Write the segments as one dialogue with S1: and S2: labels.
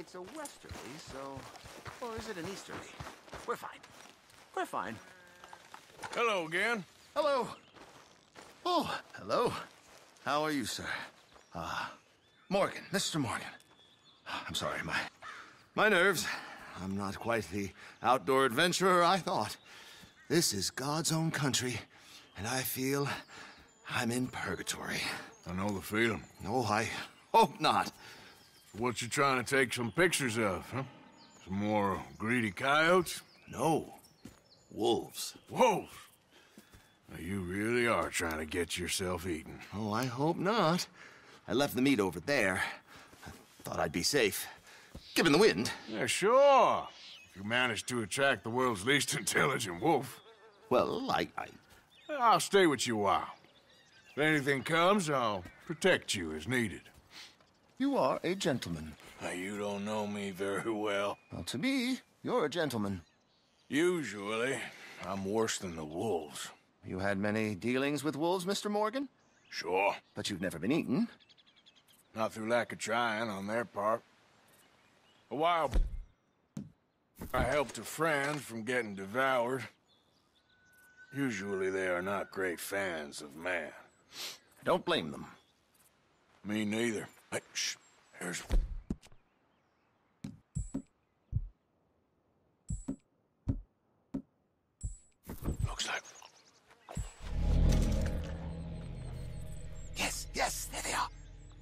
S1: it's a westerly, so... Or is it an easterly? We're fine. We're fine.
S2: Hello again.
S1: Hello. Oh, hello. How are you, sir? Ah, uh, Morgan, Mr. Morgan. I'm sorry, my... My nerves. I'm not quite the outdoor adventurer I thought. This is God's own country, and I feel I'm in purgatory.
S2: I know the feeling.
S1: No, I hope not.
S2: What you trying to take some pictures of, huh? Some more greedy coyotes?
S1: No. Wolves.
S2: Wolves? Now, you really are trying to get yourself eaten.
S1: Oh, I hope not. I left the meat over there. I thought I'd be safe. Given the wind.
S2: Yeah, sure. If you manage to attract the world's least intelligent wolf.
S1: Well, I... I...
S2: I'll stay with you a while. If anything comes, I'll protect you as needed.
S1: You are a gentleman.
S2: Now, you don't know me very well.
S1: Well, to me, you're a gentleman.
S2: Usually, I'm worse than the wolves.
S1: You had many dealings with wolves, Mr. Morgan?
S2: Sure.
S1: But you've never been eaten.
S2: Not through lack of trying on their part. A while I helped a friend from getting devoured. Usually they are not great fans of man.
S1: Don't blame them.
S2: Me neither. Hey, shh. Here's... Looks like...
S1: Yes, yes, there they are.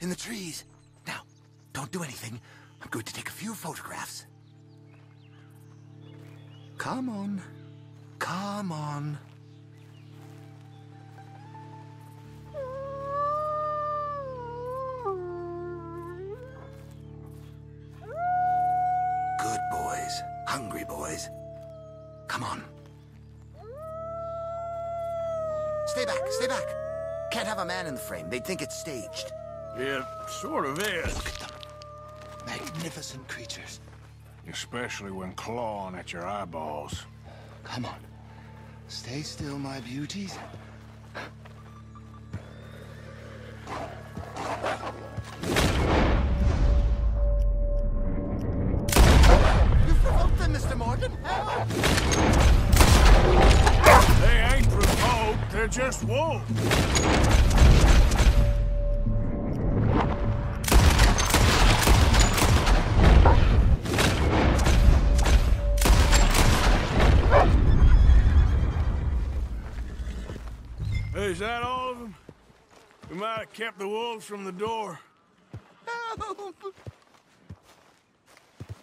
S1: In the trees. Now, don't do anything. I'm going to take a few photographs. Come on. Come on. Hungry boys. Come on. Stay back, stay back. Can't have a man in the frame. They'd think it's staged.
S2: It sort of is.
S1: Look at them. Magnificent creatures.
S2: Especially when clawing at your eyeballs.
S1: Come on. Stay still, my beauties.
S2: They ain't provoked, they're just wolves. Is that all of them? We might have kept the wolves from the door.
S1: Help!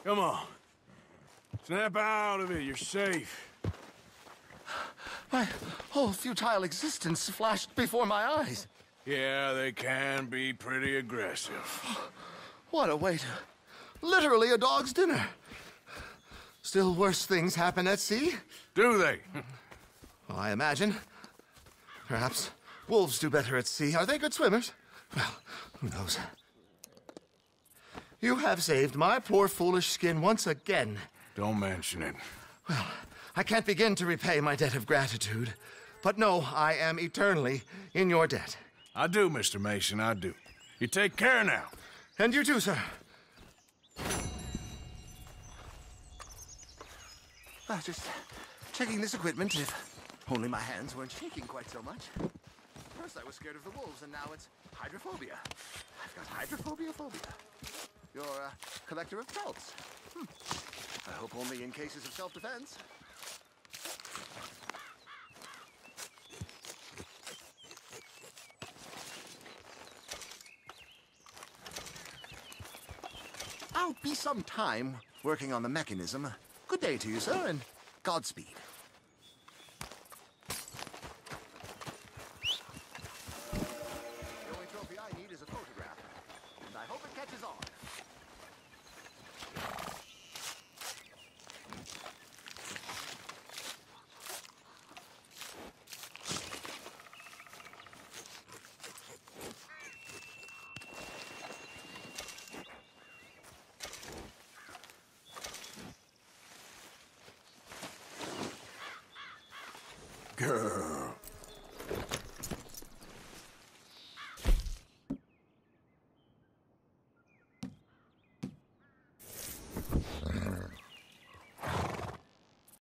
S2: Come on. Snap out of it, you're safe.
S1: My whole futile existence flashed before my eyes.
S2: Yeah, they can be pretty aggressive.
S1: What a way to... Literally a dog's dinner. Still worse things happen at sea?
S2: Do they?
S1: Well, I imagine. Perhaps wolves do better at sea. Are they good swimmers? Well, who knows? You have saved my poor foolish skin once again.
S2: Don't mention it.
S1: Well, I can't begin to repay my debt of gratitude. But no, I am eternally in your debt.
S2: I do, Mr. Mason, I do. You take care now.
S1: And you too, sir. Ah, just checking this equipment if only my hands weren't shaking quite so much. First I was scared of the wolves, and now it's hydrophobia. I've got hydrophobia phobia. You're a collector of pelts. Hmm. I hope only in cases of self-defense. I'll be some time working on the mechanism. Good day to you, sir, and Godspeed. The only trophy I need is a photograph, and I hope it catches on.
S2: Girl.